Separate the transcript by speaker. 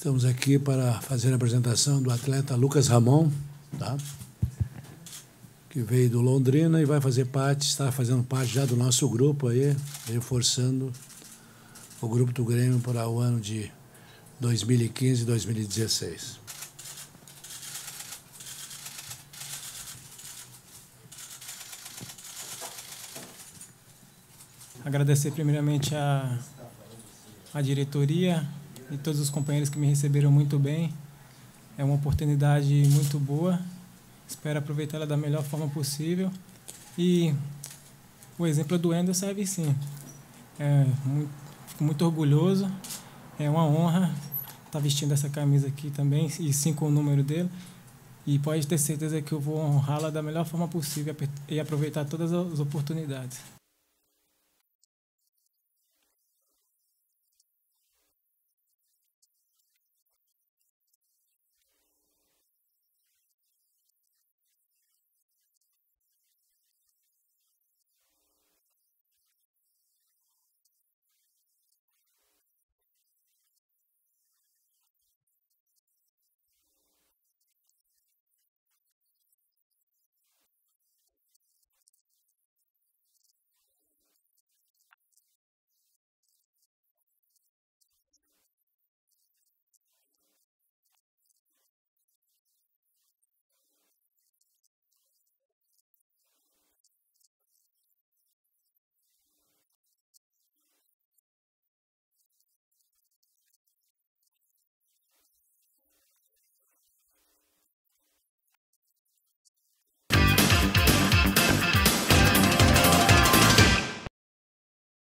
Speaker 1: Estamos aqui para fazer a apresentação do atleta Lucas Ramon, tá? que veio do Londrina e vai fazer parte, está fazendo parte já do nosso grupo aí, reforçando o grupo do Grêmio para o ano de 2015 e 2016.
Speaker 2: Agradecer primeiramente a, a diretoria e todos os companheiros que me receberam muito bem. É uma oportunidade muito boa. Espero aproveitá-la da melhor forma possível. E o exemplo do Ender serve sim. É, muito, fico muito orgulhoso. É uma honra estar vestindo essa camisa aqui também, e sim com o número dele. E pode ter certeza que eu vou honrá-la da melhor forma possível e aproveitar todas as oportunidades.